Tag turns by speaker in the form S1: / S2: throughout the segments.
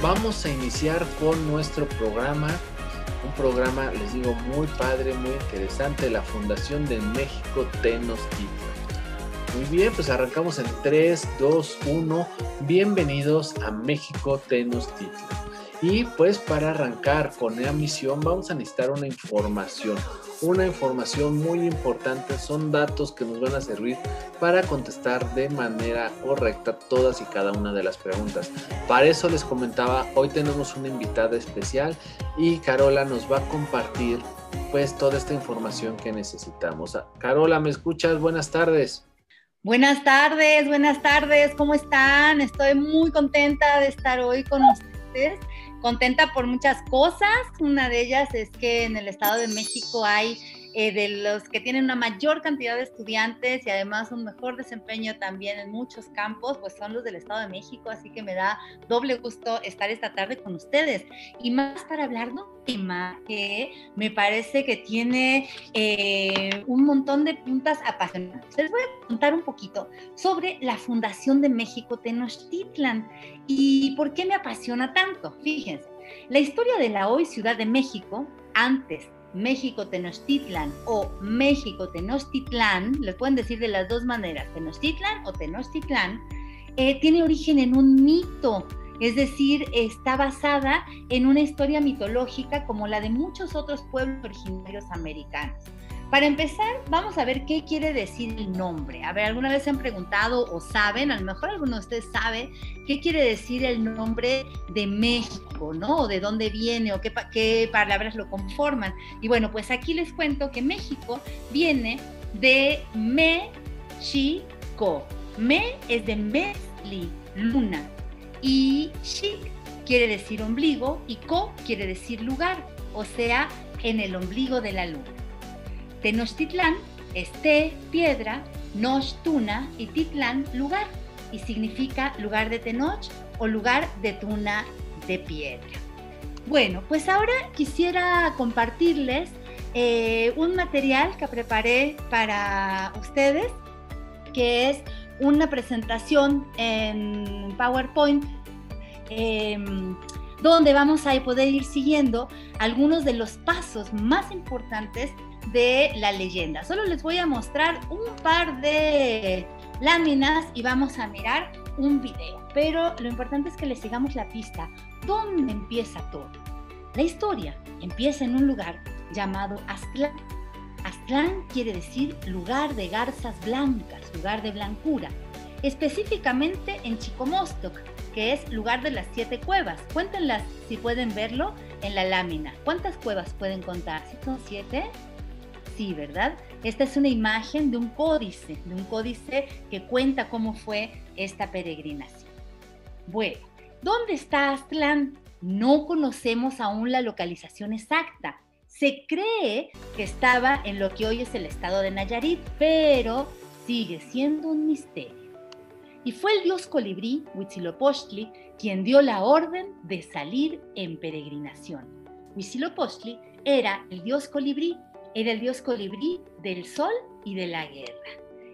S1: vamos a iniciar con nuestro programa. Un programa, les digo, muy padre, muy interesante la Fundación de México Tenochtitlan. Muy bien, pues arrancamos en 3, 2, 1. Bienvenidos a México Tenochtitlan. Y pues para arrancar con la misión vamos a necesitar una información. Una información muy importante, son datos que nos van a servir para contestar de manera correcta todas y cada una de las preguntas. Para eso les comentaba, hoy tenemos una invitada especial y Carola nos va a compartir pues toda esta información que necesitamos. Carola, ¿me escuchas? Buenas tardes.
S2: Buenas tardes, buenas tardes, ¿cómo están? Estoy muy contenta de estar hoy con ustedes contenta por muchas cosas. Una de ellas es que en el Estado de México hay eh, de los que tienen una mayor cantidad de estudiantes y además un mejor desempeño también en muchos campos, pues son los del Estado de México, así que me da doble gusto estar esta tarde con ustedes. Y más para hablar de un tema que me parece que tiene eh, un montón de puntas apasionantes. Les voy a contar un poquito sobre la Fundación de México Tenochtitlan y por qué me apasiona tanto. Fíjense, la historia de la hoy Ciudad de México, antes México Tenochtitlan o México Tenochtitlán, les pueden decir de las dos maneras, Tenochtitlan o Tenochtitlán, eh, tiene origen en un mito, es decir, está basada en una historia mitológica como la de muchos otros pueblos originarios americanos. Para empezar, vamos a ver qué quiere decir el nombre. A ver, ¿alguna vez se han preguntado o saben, a lo mejor alguno de ustedes sabe, qué quiere decir el nombre de México, ¿no? O de dónde viene o qué, palabras lo conforman. Y bueno, pues aquí les cuento que México viene de Me-Chi-Co. Me es de Mesli, luna, y Chi quiere decir ombligo y Co quiere decir lugar, o sea, en el ombligo de la luna. Tenochtitlán es te, piedra, Noch, tuna y Titlán, lugar, y significa lugar de Tenoch o lugar de tuna de piedra. Bueno, pues ahora quisiera compartirles eh, un material que preparé para ustedes, que es una presentación en PowerPoint em, donde vamos a poder ir siguiendo algunos de los pasos más importantes de la leyenda. Solo les voy a mostrar un par de láminas y vamos a mirar un video. Pero lo importante es que le sigamos la pista. ¿Dónde empieza todo? La historia empieza en un lugar llamado Aztlán. Aztlán quiere decir lugar de garzas blancas, lugar de blancura. Específicamente en Chicomostoc, que es lugar de las siete cuevas. Cuéntenlas si pueden verlo en la lámina. ¿Cuántas cuevas pueden contar? ¿Si son siete? ¿Verdad? Esta es una imagen de un códice, de un códice que cuenta cómo fue esta peregrinación. Bueno, ¿dónde está Aztlán? No conocemos aún la localización exacta. Se cree que estaba en lo que hoy es el estado de Nayarit, pero sigue siendo un misterio. Y fue el dios colibrí, Huitzilopochtli, quien dio la orden de salir en peregrinación. Huitzilopochtli era el dios colibrí era el dios colibrí del sol y de la guerra.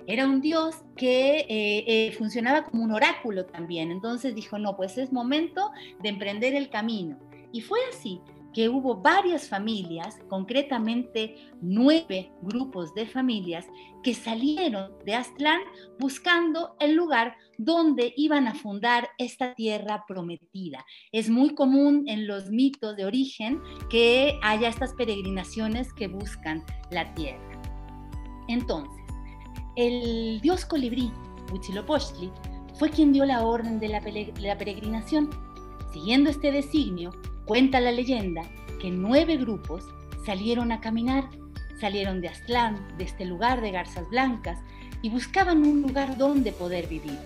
S2: Era un dios que eh, eh, funcionaba como un oráculo también. Entonces dijo, no, pues es momento de emprender el camino. Y fue así que hubo varias familias, concretamente nueve grupos de familias, que salieron de Aztlán buscando el lugar donde iban a fundar esta tierra prometida. Es muy común en los mitos de origen que haya estas peregrinaciones que buscan la tierra. Entonces, el dios colibrí, Huitzilopochtli, fue quien dio la orden de la, peregrinación. Siguiendo este designio, Cuenta la leyenda que nueve grupos salieron a caminar, salieron de Aztlán, de este lugar de garzas blancas, y buscaban un lugar donde poder vivir.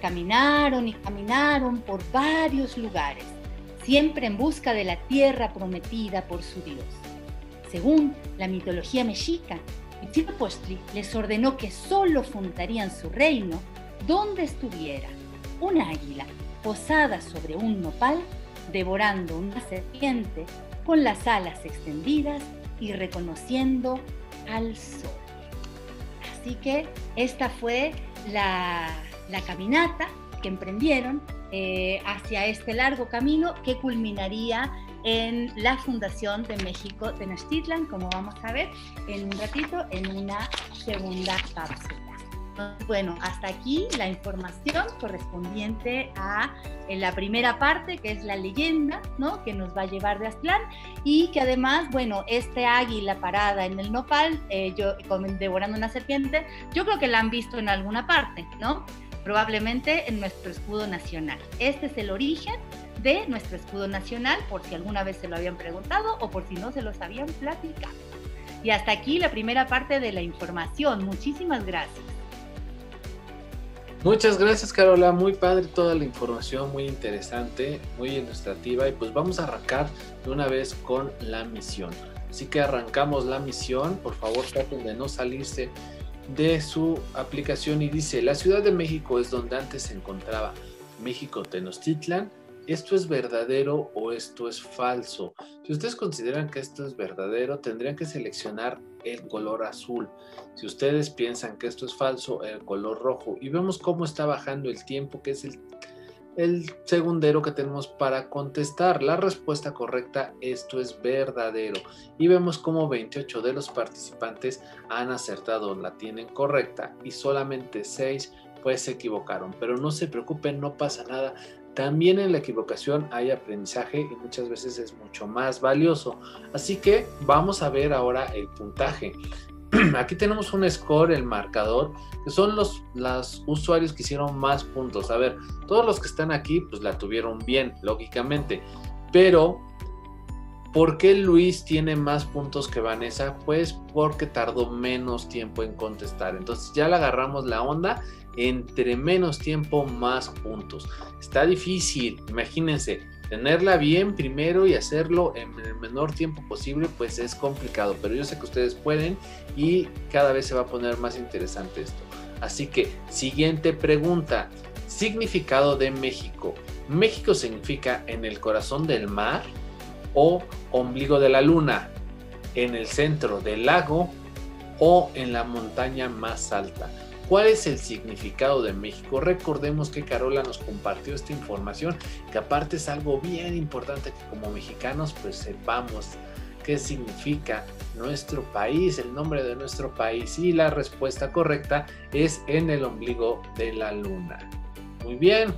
S2: Caminaron y caminaron por varios lugares, siempre en busca de la tierra prometida por su Dios. Según la mitología mexica, Huitzilopochtli les ordenó que solo fundarían su reino donde estuviera una águila posada sobre un nopal devorando una serpiente con las alas extendidas y reconociendo al sol. Así que esta fue la, caminata que emprendieron eh, hacia este largo camino que culminaría en la fundación de México Tenochtitlan, como vamos a ver en un ratito en una segunda cápsula. Bueno, hasta aquí la información correspondiente a la primera parte, que es la leyenda, ¿no? Que nos va a llevar de Aztlán y que además, bueno, este águila parada en el nopal, eh, yo devorando una serpiente, yo creo que la han visto en alguna parte, ¿no? Probablemente en nuestro escudo nacional. Este es el origen de nuestro escudo nacional, por si alguna vez se lo habían preguntado o por si no se los habían platicado. Y hasta aquí la primera parte de la información. Muchísimas gracias.
S1: Muchas gracias Carola, muy padre toda la información, muy interesante, muy ilustrativa. Y pues vamos a arrancar de una vez con la misión. Así que arrancamos la misión, por favor traten de no salirse de su aplicación. Y dice, la Ciudad de México es donde antes se encontraba México Tenochtitlan ¿esto es verdadero o esto es falso? Si ustedes consideran que esto es verdadero, tendrían que seleccionar el color azul. Si ustedes piensan que esto es falso, el color rojo. Y vemos cómo está bajando el tiempo, que es el, el segundero que tenemos para contestar. La respuesta correcta, esto es verdadero. Y vemos cómo 28 de los participantes han acertado, la tienen correcta y solamente 6 pues se equivocaron. Pero no se preocupen, no pasa nada. También en la equivocación hay aprendizaje y muchas veces es mucho más valioso. Así que vamos a ver ahora el puntaje. Aquí tenemos un score, el marcador, que son los, los usuarios que hicieron más puntos. A ver, todos los que están aquí pues la tuvieron bien, lógicamente. Pero, ¿por qué Luis tiene más puntos que Vanessa? Pues porque tardó menos tiempo en contestar. Entonces ya le agarramos la onda entre menos tiempo, más puntos. Está difícil, imagínense, tenerla bien primero y hacerlo en el menor tiempo posible, pues es complicado, pero yo sé que ustedes pueden y cada vez se va a poner más interesante esto. Así que, siguiente pregunta. Significado de México. México significa en el corazón del mar o ombligo de la luna, en el centro del lago o en la montaña más alta. ¿Cuál es el significado de México? Recordemos que Carola nos compartió esta información, que aparte es algo bien importante que como mexicanos pues sepamos qué significa nuestro país, el nombre de nuestro país y la respuesta correcta es en el ombligo de la luna. Muy bien,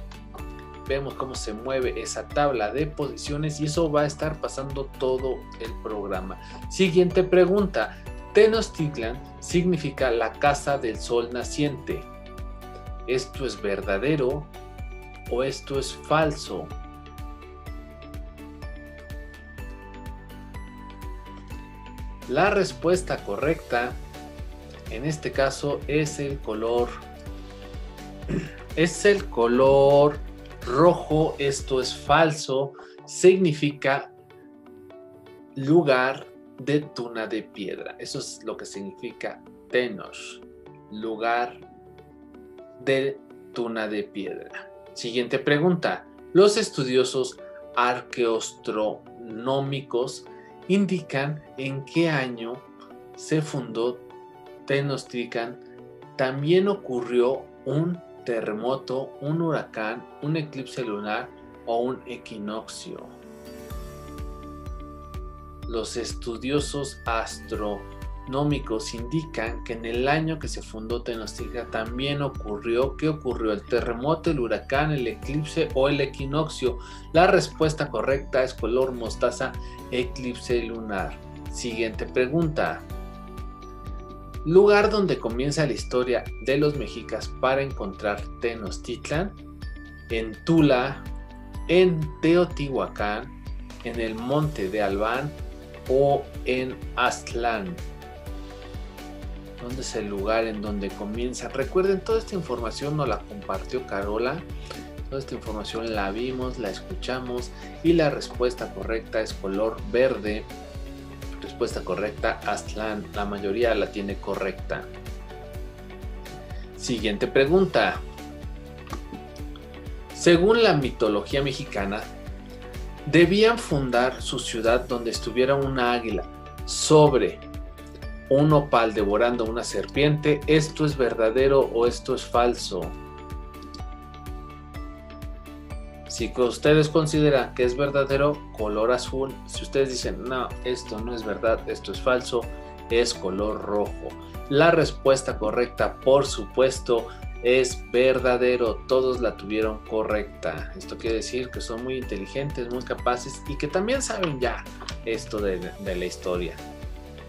S1: vemos cómo se mueve esa tabla de posiciones y eso va a estar pasando todo el programa. Siguiente pregunta, Tenochtitlan significa la casa del sol naciente. ¿Esto es verdadero o esto es falso? La respuesta correcta en este caso es el color es el color rojo, esto es falso, significa lugar de tuna de piedra. Eso es lo que significa Tenos, lugar de tuna de piedra. Siguiente pregunta. Los estudiosos arqueostronómicos indican en qué año se fundó Tenochtitlan. También ocurrió un terremoto, un huracán, un eclipse lunar o un equinoccio los estudiosos astronómicos indican que en el año que se fundó Tenochtitlan también ocurrió, ¿qué ocurrió? El terremoto, el huracán, el eclipse o el equinoccio. La respuesta correcta es color mostaza, eclipse lunar. Siguiente pregunta. Lugar donde comienza la historia de los mexicas para encontrar Tenochtitlan, en Tula, en Teotihuacán, en el monte de Albán o en Aztlán. ¿Dónde es el lugar en donde comienza? Recuerden, toda esta información nos la compartió Carola. Toda esta información la vimos, la escuchamos y la respuesta correcta es color verde. Respuesta correcta, Aztlán. La mayoría la tiene correcta. Siguiente pregunta. Según la mitología mexicana, debían fundar su ciudad donde estuviera una águila sobre un opal devorando una serpiente. ¿Esto es verdadero o esto es falso? Si ustedes consideran que es verdadero, color azul. Si ustedes dicen, no, esto no es verdad, esto es falso, es color rojo. La respuesta correcta, por supuesto, es verdadero. Todos la tuvieron correcta. Esto quiere decir que son muy inteligentes, muy capaces y que también saben ya esto de, la historia.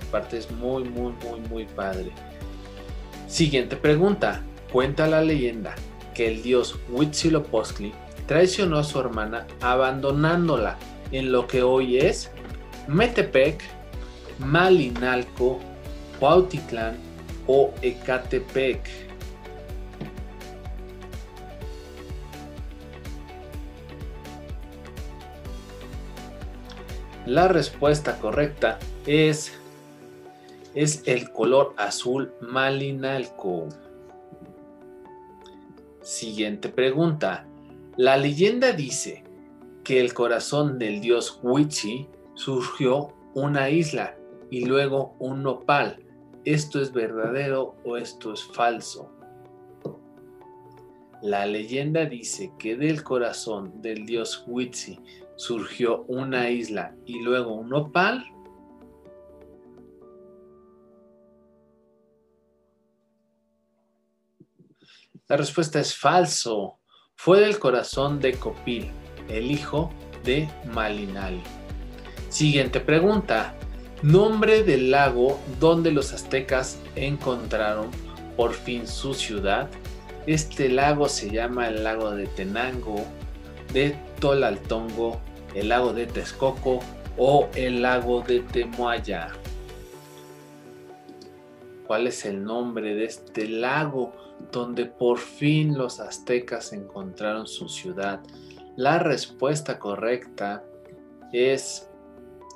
S1: Aparte es muy, muy, muy, muy padre. Siguiente pregunta. Cuenta la leyenda que el dios Huitzilopochtli traicionó a su hermana abandonándola en lo que hoy es Metepec, Malinalco, Cuautitlán o Ecatepec. La respuesta correcta es, es el color azul malinalco. Siguiente pregunta. La leyenda dice que el corazón del dios Huichi surgió una isla y luego un nopal. ¿Esto es verdadero o esto es falso? La leyenda dice que del corazón del dios Huichi surgió una isla y luego un nopal. La respuesta es falso fue del corazón de Copil, el hijo de Malinali. Siguiente pregunta. Nombre del lago donde los aztecas encontraron por fin su ciudad. Este lago se llama el lago de Tenango, de Tolaltongo, el lago de Texcoco o el lago de Temoaya. ¿Cuál es el nombre de este lago? donde por fin los aztecas encontraron su ciudad? La respuesta correcta es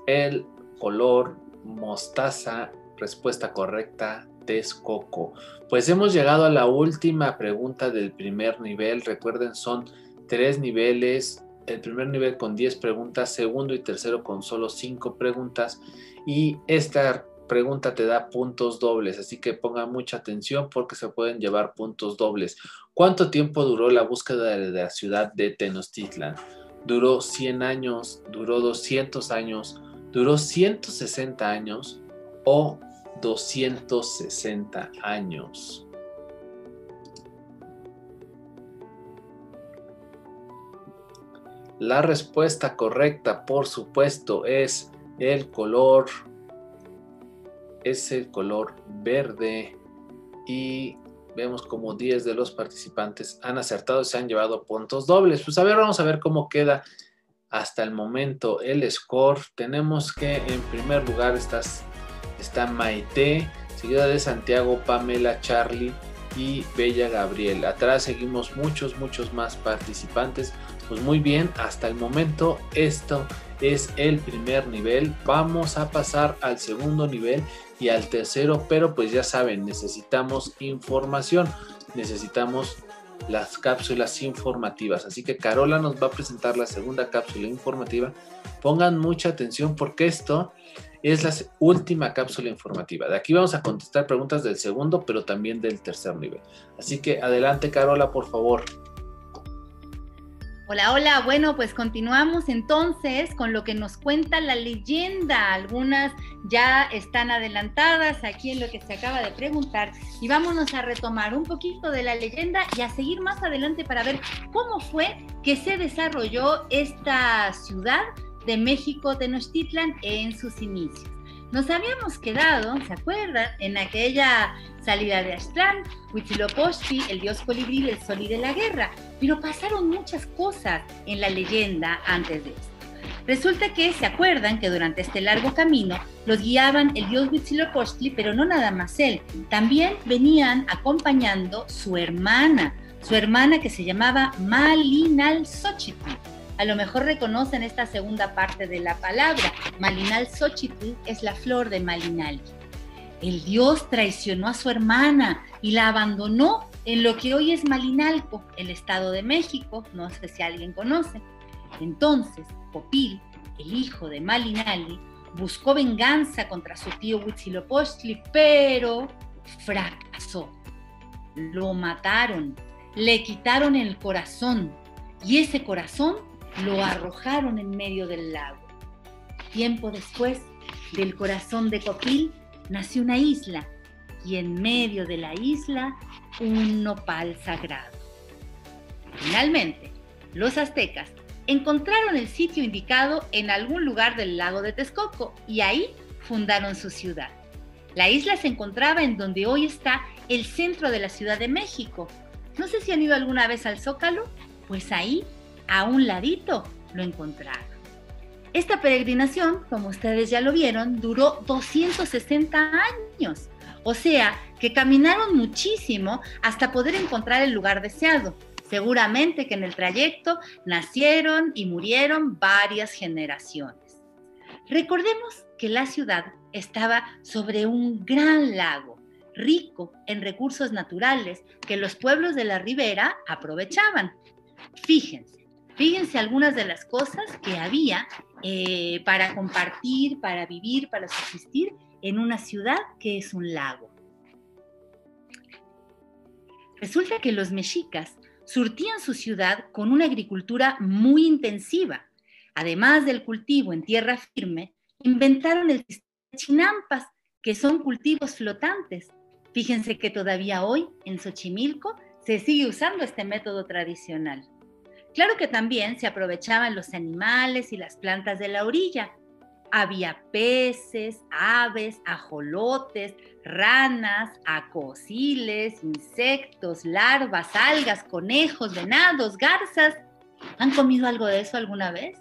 S1: el color mostaza. Respuesta correcta, Texcoco. Pues hemos llegado a la última pregunta del primer nivel. Recuerden, son tres niveles. El primer nivel con 10 preguntas, segundo y tercero con solo 5 preguntas. Y esta pregunta te da puntos dobles, así que pongan mucha atención porque se pueden llevar puntos dobles. ¿Cuánto tiempo duró la búsqueda de la ciudad de Tenochtitlan? ¿Duró 100 años? ¿Duró 200 años? ¿Duró 160 años? ¿O 260 años? La respuesta correcta, por supuesto, es el color es el color verde y vemos como 10 de los participantes han acertado y se han llevado puntos dobles. Pues a ver, vamos a ver cómo queda hasta el momento el score. Tenemos que en primer lugar está, está Maite, seguida de Santiago, Pamela, Charlie y Bella Gabriel. Atrás seguimos muchos, muchos más participantes. Pues muy bien, hasta el momento esto es el primer nivel. Vamos a pasar al segundo nivel y al tercero, pero pues ya saben, necesitamos información, necesitamos las cápsulas informativas. Así que Carola nos va a presentar la segunda cápsula informativa. Pongan mucha atención porque esto es la última cápsula informativa. De aquí vamos a contestar preguntas del segundo, pero también del tercer nivel. Así que adelante Carola, por favor.
S2: Hola, hola. Bueno, pues continuamos entonces con lo que nos cuenta la leyenda. Algunas ya están adelantadas aquí en lo que se acaba de preguntar y vámonos a retomar un poquito de la leyenda y a seguir más adelante para ver cómo fue que se desarrolló esta ciudad de México Tenochtitlan en sus inicios. Nos habíamos quedado, ¿se acuerdan? En aquella salida de Aztlán, Huitzilopochtli, el dios colibrí del sol y de la guerra. Pero pasaron muchas cosas en la leyenda antes de esto. Resulta que se acuerdan que durante este largo camino los guiaban el dios Huitzilopochtli, pero no nada más él. También venían acompañando su hermana, su hermana que se llamaba Malinalxochitl a lo mejor reconocen esta segunda parte de la palabra. Malinal Xochitl es la flor de Malinal. El dios traicionó a su hermana y la abandonó en lo que hoy es Malinalco, el Estado de México, no sé si alguien conoce. Entonces, Popil, el hijo de Malinali, buscó venganza contra su tío Huitzilopochtli, pero fracasó. Lo mataron, le quitaron el corazón y ese corazón lo arrojaron en medio del lago. Tiempo después, del corazón de Copil nació una isla y en medio de la isla un nopal sagrado. Finalmente, los aztecas encontraron el sitio indicado en algún lugar del lago de Texcoco y ahí fundaron su ciudad. La isla se encontraba en donde hoy está el centro de la Ciudad de México. No sé si han ido alguna vez al Zócalo, pues ahí, a un ladito, lo encontraron. Esta peregrinación, como ustedes ya lo vieron, duró 260 años. O sea, que caminaron muchísimo hasta poder encontrar el lugar deseado. Seguramente que en el trayecto nacieron y murieron varias generaciones. Recordemos que la ciudad estaba sobre un gran lago, rico en recursos naturales que los pueblos de la ribera aprovechaban. Fíjense, fíjense algunas de las cosas que había eh, para compartir, para vivir, para subsistir en una ciudad que es un lago. Resulta que los mexicas surtían su ciudad con una agricultura muy intensiva. Además del cultivo en tierra firme, inventaron el chinampas, que son cultivos flotantes. Fíjense que todavía hoy en Xochimilco se sigue usando este método tradicional. Claro que también se aprovechaban los animales y las plantas de la orilla, había peces, aves, ajolotes, ranas, acosiles, insectos, larvas, algas, conejos, venados, garzas. ¿Han comido algo de eso alguna vez?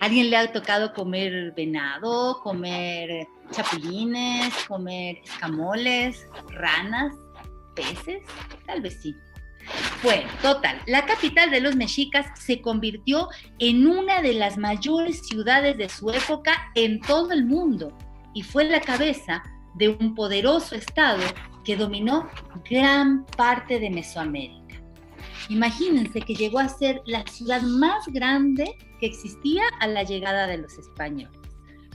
S2: ¿Alguien le ha tocado comer venado, comer chapulines, comer escamoles, ranas, peces? Tal vez sí. Bueno, total, la capital de los mexicas se convirtió en una de las mayores ciudades de su época en todo el mundo y fue la cabeza de un poderoso estado que dominó gran parte de Mesoamérica. Imagínense que llegó a ser la ciudad más grande que existía a la llegada de los españoles.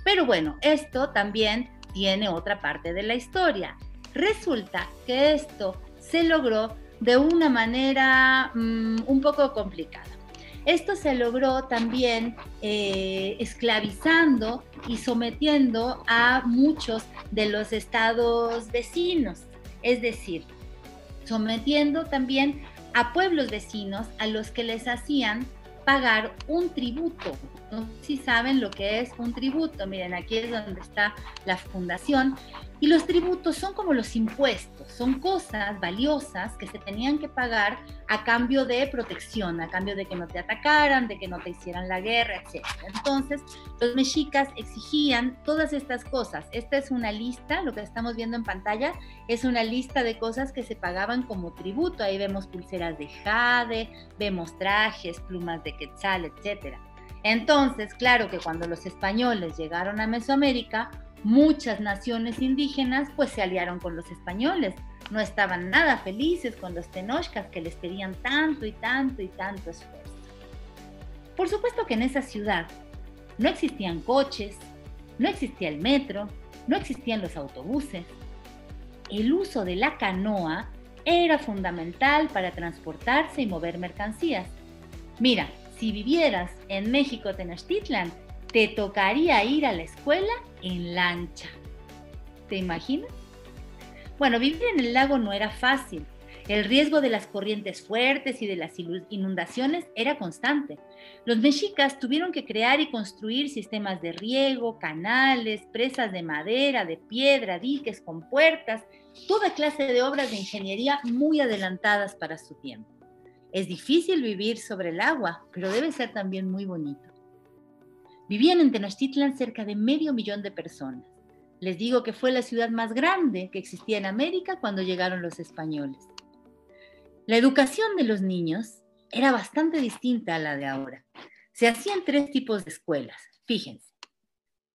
S2: Pero bueno, esto también tiene otra parte de la historia. Resulta que esto se logró de una manera mm, un poco complicada. Esto se logró también eh, esclavizando y sometiendo a muchos de los estados vecinos, es decir, sometiendo también a pueblos vecinos a los que les hacían pagar un tributo. No sé si saben lo que es un tributo. Miren, aquí es donde está la fundación. Y los tributos son como los impuestos, son cosas valiosas que se tenían que pagar a cambio de protección, a cambio de que no te atacaran, de que no te hicieran la guerra, etc. Entonces, los mexicas exigían todas estas cosas. Esta es una lista, lo que estamos viendo en pantalla es una lista de cosas que se pagaban como tributo. Ahí vemos pulseras de jade, vemos trajes, plumas de quetzal, etc. Entonces, claro que cuando los españoles llegaron a Mesoamérica, muchas naciones indígenas pues se aliaron con los españoles. No estaban nada felices con los tenochcas que les pedían tanto y tanto y tanto esfuerzo. Por supuesto que en esa ciudad no existían coches, no existía el metro, no existían los autobuses. El uso de la canoa era fundamental para transportarse y mover mercancías. Mira, si vivieras en México Tenochtitlan, te tocaría ir a la escuela en lancha. ¿Te imaginas? Bueno, vivir en el lago no era fácil. El riesgo de las corrientes fuertes y de las inundaciones era constante. Los mexicas tuvieron que crear y construir sistemas de riego, canales, presas de madera, de piedra, diques con puertas, toda clase de obras de ingeniería muy adelantadas para su tiempo. Es difícil vivir sobre el agua, pero debe ser también muy bonito. Vivían en Tenochtitlan cerca de medio millón de personas. Les digo que fue la ciudad más grande que existía en América cuando llegaron los españoles. La educación de los niños era bastante distinta a la de ahora. Se hacían tres tipos de escuelas, fíjense.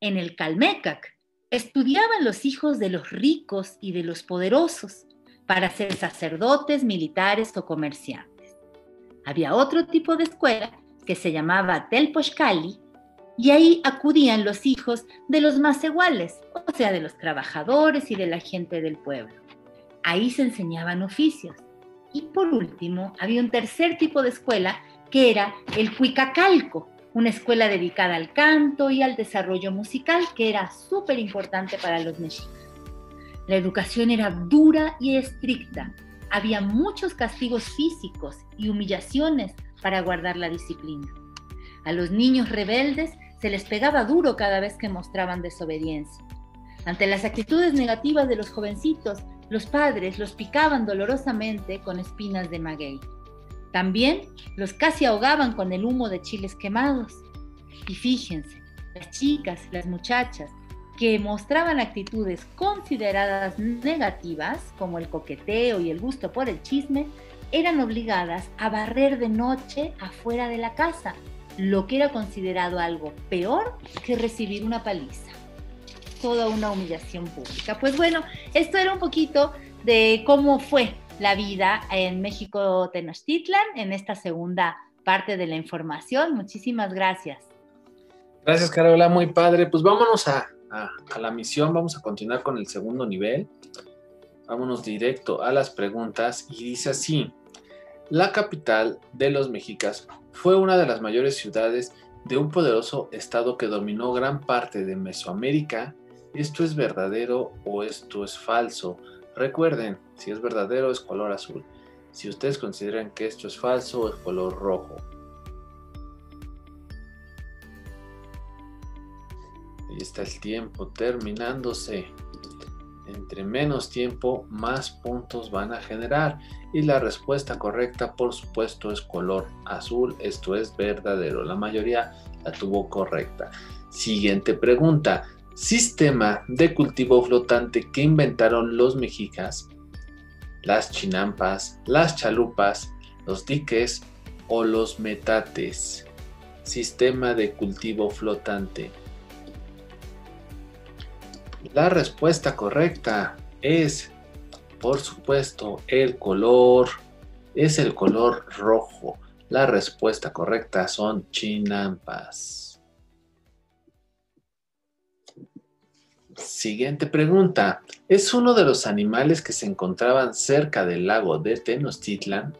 S2: En el Calmecac estudiaban los hijos de los ricos y de los poderosos para ser sacerdotes, militares o comerciantes. Había otro tipo de escuela que se llamaba Telpochcali, y ahí acudían los hijos de los más iguales, o sea, de los trabajadores y de la gente del pueblo. Ahí se enseñaban oficios. Y por último, había un tercer tipo de escuela que era el Cuicacalco, una escuela dedicada al canto y al desarrollo musical que era súper importante para los mexicas. La educación era dura y estricta. Había muchos castigos físicos y humillaciones para guardar la disciplina. A los niños rebeldes se les pegaba duro cada vez que mostraban desobediencia. Ante las actitudes negativas de los jovencitos, los padres los picaban dolorosamente con espinas de maguey. También los casi ahogaban con el humo de chiles quemados. Y fíjense, las chicas, las muchachas, que mostraban actitudes consideradas negativas, como el coqueteo y el gusto por el chisme, eran obligadas a barrer de noche afuera de la casa, lo que era considerado algo peor que recibir una paliza. Toda una humillación pública. Pues bueno, esto era un poquito de cómo fue la vida en México Tenochtitlan en esta segunda parte de la información. Muchísimas gracias.
S1: Gracias, Carola, muy padre. Pues vámonos a, a, la misión, vamos a continuar con el segundo nivel. Vámonos directo a las preguntas y dice así, la capital de los mexicas fue una de las mayores ciudades de un poderoso estado que dominó gran parte de Mesoamérica. ¿Esto es verdadero o esto es falso? Recuerden, si es verdadero es color azul. Si ustedes consideran que esto es falso es color rojo. Ahí está el tiempo terminándose. Entre menos tiempo, más puntos van a generar. Y la respuesta correcta, por supuesto, es color azul. Esto es verdadero. La mayoría la tuvo correcta. Siguiente pregunta sistema de cultivo flotante que inventaron los mexicas, las chinampas, las chalupas, los diques o los metates. Sistema de cultivo flotante. La respuesta correcta es, por supuesto, el color, es el color rojo. La respuesta correcta son chinampas. Siguiente pregunta. ¿Es uno de los animales que se encontraban cerca del lago de Tenochtitlan?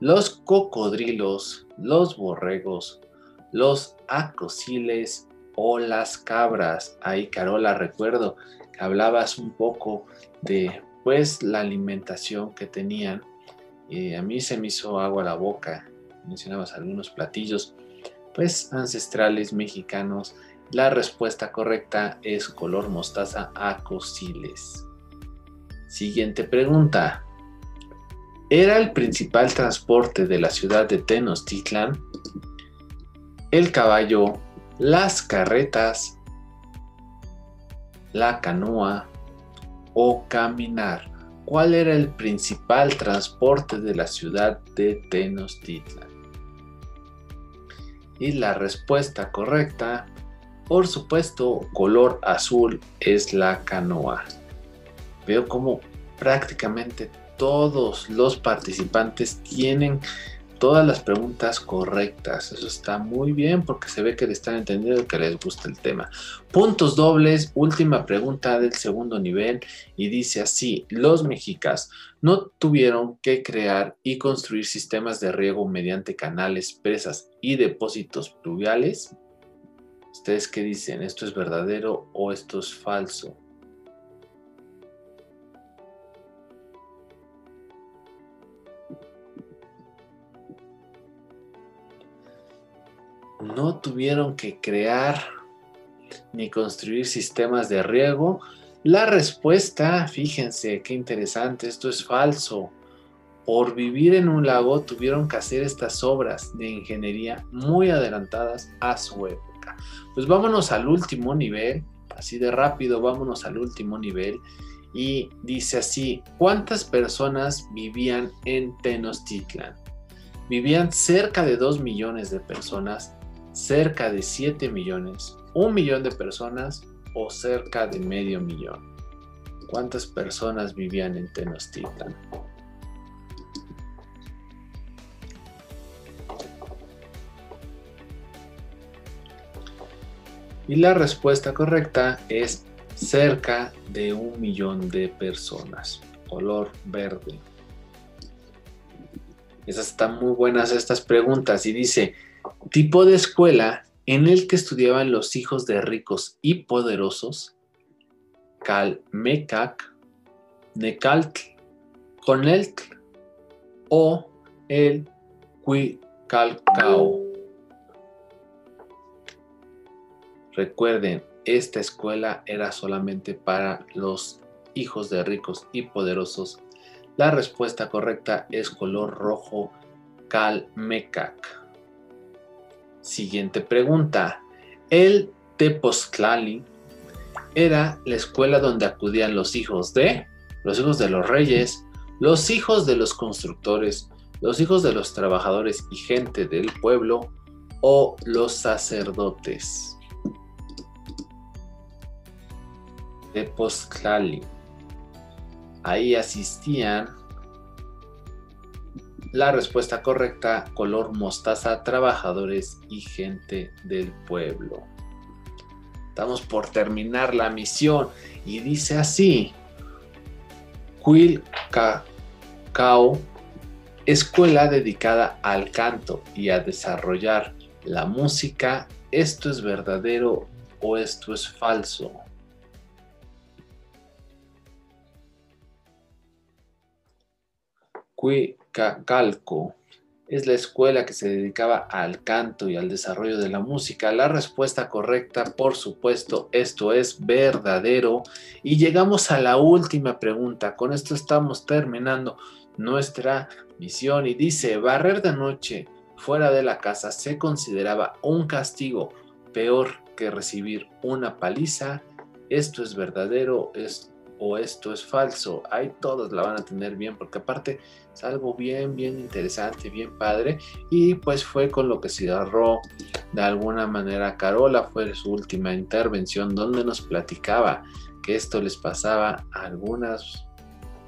S1: Los cocodrilos, los borregos, los acosiles o las cabras. Ahí, Carola, recuerdo que hablabas un poco de pues la alimentación que tenían. y a mí se me hizo agua a la boca. Mencionabas algunos platillos pues ancestrales mexicanos la respuesta correcta es color mostaza acosiles. Siguiente pregunta. ¿Era el principal transporte de la ciudad de Tenochtitlan? El caballo, las carretas, la canoa o caminar. ¿Cuál era el principal transporte de la ciudad de Tenochtitlan? Y la respuesta correcta por supuesto, color azul es la canoa. Veo como prácticamente todos los participantes tienen todas las preguntas correctas. Eso está muy bien porque se ve que le están entendiendo que les gusta el tema. Puntos dobles, última pregunta del segundo nivel y dice así, los mexicas no tuvieron que crear y construir sistemas de riego mediante canales, presas y depósitos pluviales. ¿Ustedes qué dicen? ¿Esto es verdadero o esto es falso? No tuvieron que crear ni construir sistemas de riego. La respuesta, fíjense qué interesante, esto es falso. Por vivir en un lago tuvieron que hacer estas obras de ingeniería muy adelantadas a su época. Pues vámonos al último nivel, así de rápido, vámonos al último nivel. Y dice así, ¿cuántas personas vivían en Tenochtitlan? Vivían cerca de 2 millones de personas, cerca de 7 millones, un millón de personas o cerca de medio millón. ¿Cuántas personas vivían en Tenochtitlan? Y la respuesta correcta es cerca de un millón de personas. Color verde. Esas están muy buenas estas preguntas. Y dice, tipo de escuela en el que estudiaban los hijos de ricos y poderosos, Calmecac, Necaltl, Coneltl o el Cuicalcao. Recuerden, esta escuela era solamente para los hijos de ricos y poderosos. La respuesta correcta es color rojo Calmecac. Siguiente pregunta. El Tepoztlali era la escuela donde acudían los hijos de, los hijos de los reyes, los hijos de los constructores, los hijos de los trabajadores y gente del pueblo o los sacerdotes. Tepoztlali. Ahí asistían la respuesta correcta, color mostaza, trabajadores y gente del pueblo. Estamos por terminar la misión y dice así, Quil Cacao, escuela dedicada al canto y a desarrollar la música, ¿esto es verdadero o esto es falso? Calco es la escuela que se dedicaba al canto y al desarrollo de la música. La respuesta correcta, por supuesto, esto es verdadero. Y llegamos a la última pregunta. Con esto estamos terminando nuestra misión y dice, barrer de noche fuera de la casa se consideraba un castigo peor que recibir una paliza. Esto es verdadero, es o esto es falso. Ahí todos la van a tener bien, porque aparte es algo bien, bien interesante, bien padre. Y pues fue con lo que se agarró de alguna manera Carola, fue su última intervención donde nos platicaba que esto les pasaba a algunas,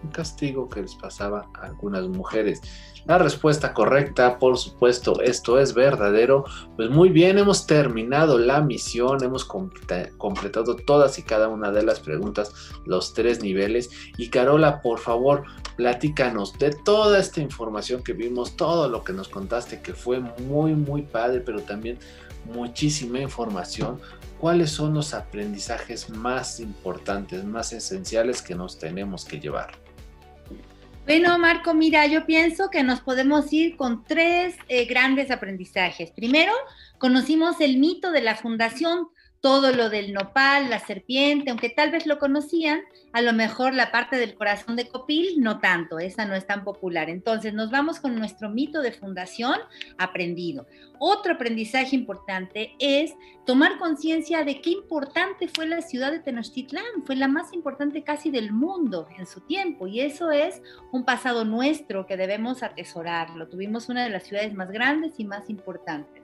S1: un castigo que les pasaba a algunas mujeres. La respuesta correcta, por supuesto, esto es verdadero. Pues muy bien, hemos terminado la misión, hemos completado todas y cada una de las preguntas, los tres niveles. Y Carola, por favor, platícanos de toda esta información que vimos, todo lo que nos contaste, que fue muy, muy padre, pero también muchísima información. ¿Cuáles son los aprendizajes más importantes, más esenciales que nos tenemos que llevar?
S2: Bueno, Marco, mira, yo pienso que nos podemos ir con tres eh, grandes aprendizajes. Primero, conocimos el mito de la fundación todo lo del nopal, la serpiente, aunque tal vez lo conocían, a lo mejor la parte del corazón de Copil no tanto, esa no es tan popular. Entonces nos vamos con nuestro mito de fundación aprendido. Otro aprendizaje importante es tomar conciencia de qué importante fue la ciudad de Tenochtitlán, fue la más importante casi del mundo en su tiempo y eso es un pasado nuestro que debemos atesorarlo. Tuvimos una de las ciudades más grandes y más importantes.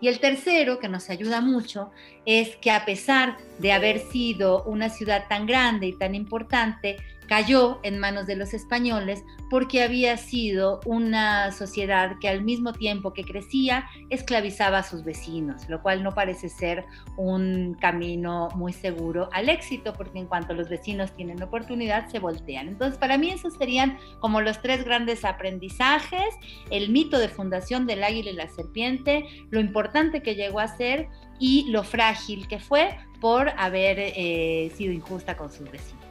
S2: Y el tercero, que nos ayuda mucho, es que a pesar de haber sido una ciudad tan grande y tan importante, cayó en manos de los españoles porque había sido una sociedad que al mismo tiempo que crecía esclavizaba a sus vecinos, lo cual no parece ser un camino muy seguro al éxito porque en cuanto los vecinos tienen oportunidad se voltean. Entonces para mí esos serían como los tres grandes aprendizajes, el mito de fundación del águila y la serpiente, lo importante que llegó a ser y lo frágil que fue por haber eh, sido injusta con sus vecinos.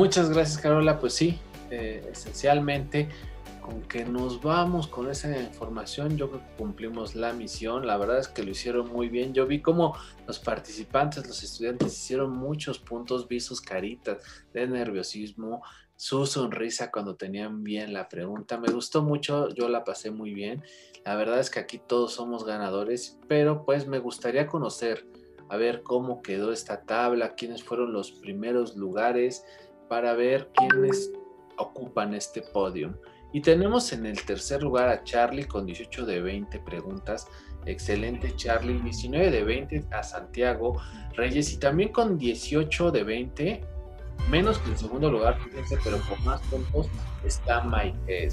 S1: Muchas gracias, Carola. Pues sí, eh, esencialmente, con que nos vamos con esa información, yo creo que cumplimos la misión. La verdad es que lo hicieron muy bien. Yo vi cómo los participantes, los estudiantes hicieron muchos puntos, vi sus caritas de nerviosismo, su sonrisa cuando tenían bien la pregunta. Me gustó mucho, yo la pasé muy bien. La verdad es que aquí todos somos ganadores, pero pues me gustaría conocer, a ver cómo quedó esta tabla, quiénes fueron los primeros lugares para ver quiénes ocupan este podio. Y tenemos en el tercer lugar a Charlie con 18 de 20 preguntas. Excelente Charlie. 19 de 20 a Santiago Reyes y también con 18 de 20. Menos que en segundo lugar, pero con más puntos está Maite.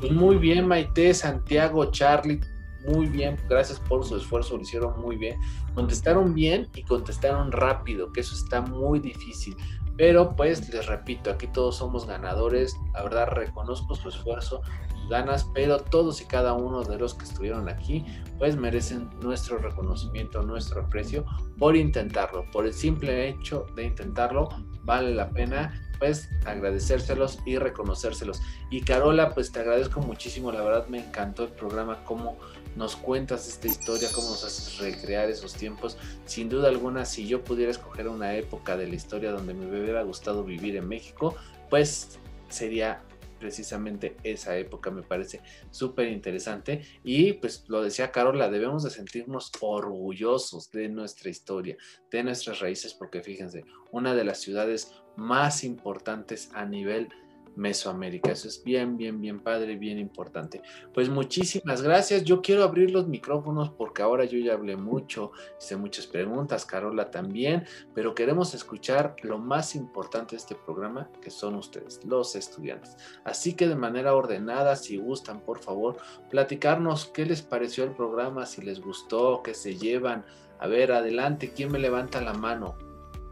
S1: Pues muy bien, Maite, Santiago, Charlie. Muy bien, gracias por su esfuerzo, lo hicieron muy bien. Contestaron bien y contestaron rápido, que eso está muy difícil. Pero pues les repito, aquí todos somos ganadores, la verdad reconozco su esfuerzo, ganas, pero todos y cada uno de los que estuvieron aquí, pues merecen nuestro reconocimiento, nuestro aprecio por intentarlo, por el simple hecho de intentarlo, vale la pena pues agradecérselos y reconocérselos. Y Carola, pues te agradezco muchísimo, la verdad me encantó el programa, cómo nos cuentas esta historia, cómo nos haces recrear esos tiempos. Sin duda alguna, si yo pudiera escoger una época de la historia donde me hubiera gustado vivir en México, pues sería precisamente esa época me parece súper interesante. Y pues lo decía Carola, debemos de sentirnos orgullosos de nuestra historia, de nuestras raíces, porque fíjense, una de las ciudades más importantes a nivel Mesoamérica. Eso es bien, bien, bien padre, bien importante. Pues muchísimas gracias. Yo quiero abrir los micrófonos porque ahora yo ya hablé mucho, hice muchas preguntas, Carola también, pero queremos escuchar lo más importante de este programa, que son ustedes, los estudiantes. Así que de manera ordenada, si gustan, por favor, platicarnos qué les pareció el programa, si les gustó, qué se llevan. A ver, adelante, ¿quién me levanta la mano?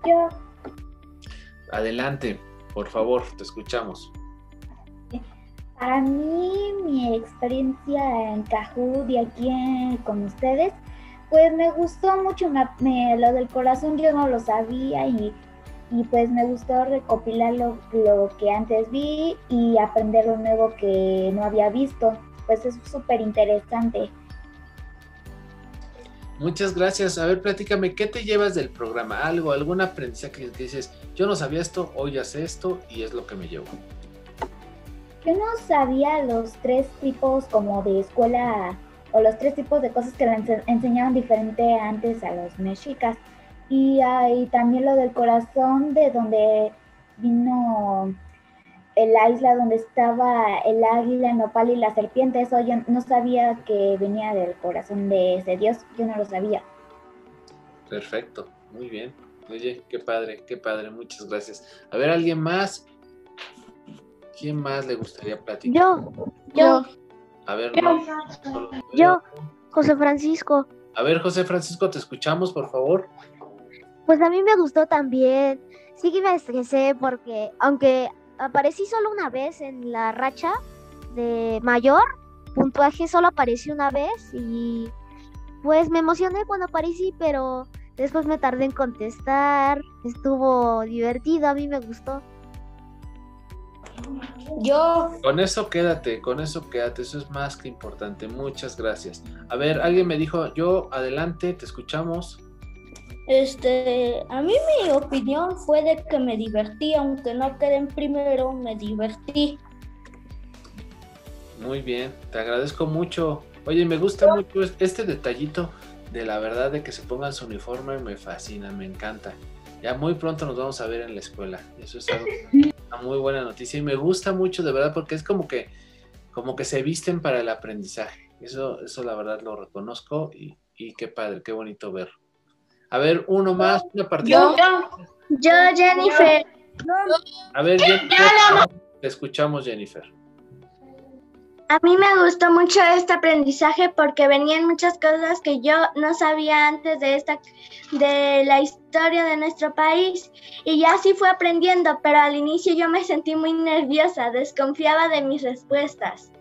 S3: Yo.
S1: Adelante. Por favor, te escuchamos.
S3: Para mí, mi experiencia en Cajú de aquí con ustedes, pues me gustó mucho. Me, lo del corazón yo no lo sabía y, pues me gustó recopilar lo, lo, que antes vi y aprender lo nuevo que no había visto. Pues es súper interesante.
S1: Muchas gracias. A ver, platícame, ¿qué te llevas del programa? Algo, alguna aprendizaje que dices, yo no sabía esto, hoy ya esto y es lo que me llevo.
S3: Yo no sabía los tres tipos como de escuela o los tres tipos de cosas que le enseñaban diferente antes a los mexicas. Y hay también lo del corazón de donde vino la isla donde estaba el águila, el nopal y la serpiente, eso yo no sabía que venía del corazón de ese dios, yo no lo sabía.
S1: Perfecto, muy bien. Oye, qué padre, qué padre, muchas gracias. A ver, ¿alguien más? ¿Quién más le gustaría platicar?
S4: Yo, yo.
S1: A ver,
S4: yo, yo, José Francisco.
S1: A ver, José Francisco, te escuchamos, por favor.
S4: Pues a mí me gustó también. Sí que me estresé porque, aunque aparecí solo una vez en la racha de mayor. Puntuaje solo aparecí una vez y pues me emocioné cuando aparecí, pero después me tardé en contestar. Estuvo divertido, a mí me gustó.
S3: Yo.
S1: Con eso quédate, con eso quédate, eso es más que importante. Muchas gracias. A ver, alguien me dijo, yo adelante, te escuchamos.
S5: Este, a mí mi opinión fue de que me divertí, aunque no quedé en primero, me divertí.
S1: Muy bien, te agradezco mucho. Oye, me gusta mucho este detallito de la verdad de que se pongan su uniforme, me fascina, me encanta. Ya muy pronto nos vamos a ver en la escuela. Eso es algo, una muy buena noticia y me gusta mucho de verdad porque es como que como que se visten para el aprendizaje. Eso, eso la verdad lo reconozco y, y qué padre, qué bonito ver. A ver, uno más, una partida.
S3: Yo, yo, Jennifer.
S1: A ver, Jennifer, te escuchamos, Jennifer.
S3: A mí me gustó mucho este aprendizaje porque venían muchas cosas que yo no sabía antes de esta de la historia de nuestro país y ya sí fue aprendiendo, pero al inicio yo me sentí muy nerviosa, desconfiaba de mis respuestas.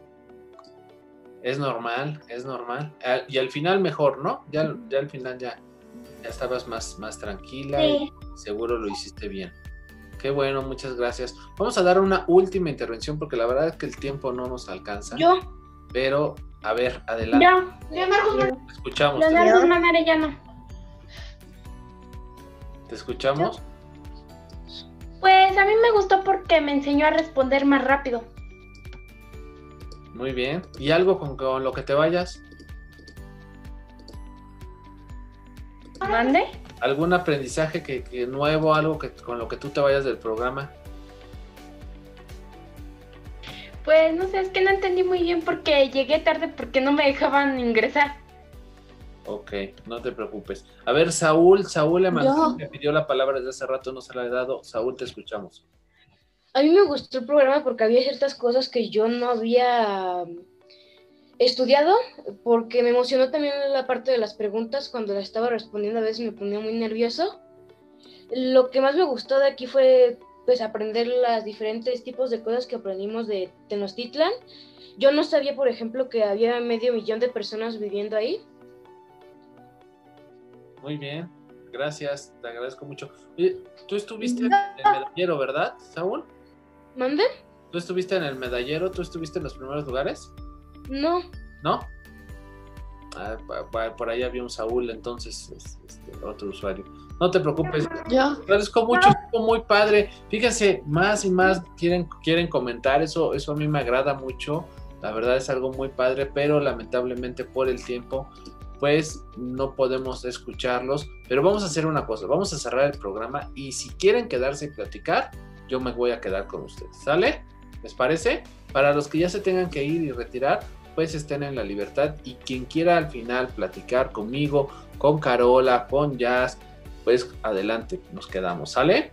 S1: Es normal, es normal. Y al final mejor, ¿no? Ya, ya al final ya ya estabas más, más tranquila y seguro lo hiciste bien. Qué bueno, muchas gracias. Vamos a dar una última intervención porque la verdad es que el tiempo no nos alcanza.
S5: Yo.
S1: Pero, a ver, adelante.
S5: Yo, Leonardo.
S1: Te escuchamos.
S5: Leonardo Guzmán Arellano.
S1: ¿Te escuchamos?
S5: Pues a mí me gustó porque me enseñó a responder más rápido.
S1: Muy bien. ¿Y algo con, con lo que te vayas?
S5: ¿Mande?
S1: ¿Algún aprendizaje que, nuevo, algo que con lo que tú te vayas del programa?
S5: Pues no sé, es que no entendí muy bien porque llegué tarde porque no me dejaban ingresar.
S1: Ok, no te preocupes. A ver, Saúl, Saúl me pidió la palabra desde hace rato, no se la he dado. Saúl, te escuchamos.
S5: A mí me gustó el programa porque había ciertas cosas que yo no había estudiado porque me emocionó también la parte de las preguntas cuando las estaba respondiendo a veces me ponía muy nervioso. Lo que más me gustó de aquí fue pues aprender los diferentes tipos de cosas que aprendimos de Tenochtitlan. Yo no sabía, por ejemplo, que había medio millón de personas viviendo ahí.
S1: Muy bien, gracias, te agradezco mucho. Tú estuviste en el medallero, ¿verdad, Saúl?
S5: ¿Mande?
S1: ¿Tú estuviste en el medallero? ¿Tú estuviste en los primeros lugares?
S5: No.
S1: ¿No? Ah, por ahí había un Saúl, entonces, este, otro usuario. No te preocupes. Ya. Agradezco mucho, muy padre. Fíjense, más y más quieren, quieren comentar, eso, eso a mí me agrada mucho. La verdad es algo muy padre, pero lamentablemente por el tiempo, pues no podemos escucharlos. Pero vamos a hacer una cosa, vamos a cerrar el programa y si quieren quedarse y platicar, yo me voy a quedar con ustedes. ¿Sale? ¿Les parece? Para los que ya se tengan que ir y retirar, pues estén en la libertad y quien quiera al final platicar conmigo, con Carola, con Jazz, pues adelante, nos quedamos, ¿sale?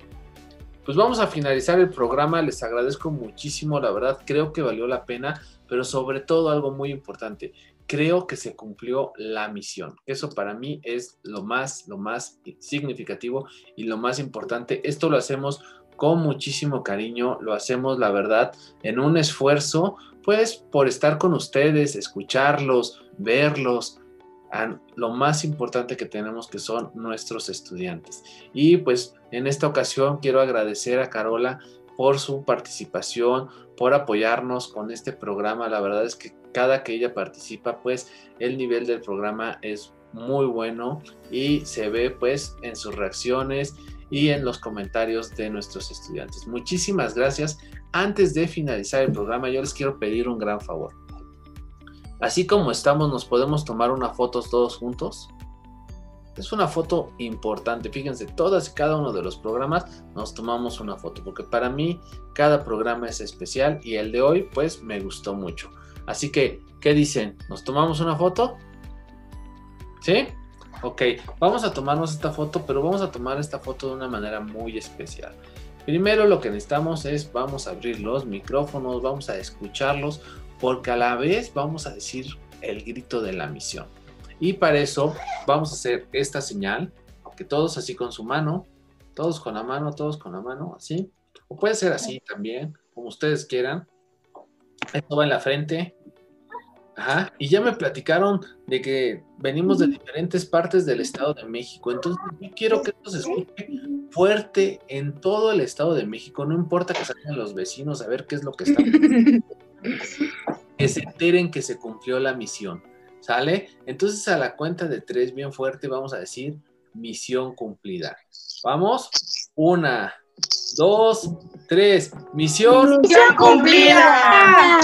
S1: Pues vamos a finalizar el programa, les agradezco muchísimo, la verdad creo que valió la pena, pero sobre todo algo muy importante, creo que se cumplió la misión. Eso para mí es lo más, lo más significativo y lo más importante. Esto lo hacemos con muchísimo cariño, lo hacemos, la verdad, en un esfuerzo pues por estar con ustedes, escucharlos, verlos, lo más importante que tenemos que son nuestros estudiantes. Y pues en esta ocasión quiero agradecer a Carola por su participación, por apoyarnos con este programa. La verdad es que cada que ella participa, pues el nivel del programa es muy bueno y se ve pues en sus reacciones y en los comentarios de nuestros estudiantes. Muchísimas gracias. Antes de finalizar el programa, yo les quiero pedir un gran favor. Así como estamos, nos podemos tomar una foto todos juntos. Es una foto importante. Fíjense, todas y cada uno de los programas nos tomamos una foto, porque para mí cada programa es especial y el de hoy, pues me gustó mucho. Así que, ¿qué dicen? ¿Nos tomamos una foto? ¿Sí? Ok, vamos a tomarnos esta foto, pero vamos a tomar esta foto de una manera muy especial. Primero lo que necesitamos es, vamos a abrir los micrófonos, vamos a escucharlos, porque a la vez vamos a decir el grito de la misión. Y para eso vamos a hacer esta señal, que todos así con su mano, todos con la mano, todos con la mano, así. O puede ser así también, como ustedes quieran. Esto va en la frente, Ajá, y ya me platicaron de que venimos de diferentes partes del Estado de México, entonces yo quiero que esto se escuche fuerte en todo el Estado de México, no importa que salgan los vecinos a ver qué es lo que está que se enteren que se cumplió la misión, ¿sale? Entonces a la cuenta de tres bien fuerte vamos a decir misión cumplida. Vamos, una, dos, tres, misión,
S5: misión cumplida.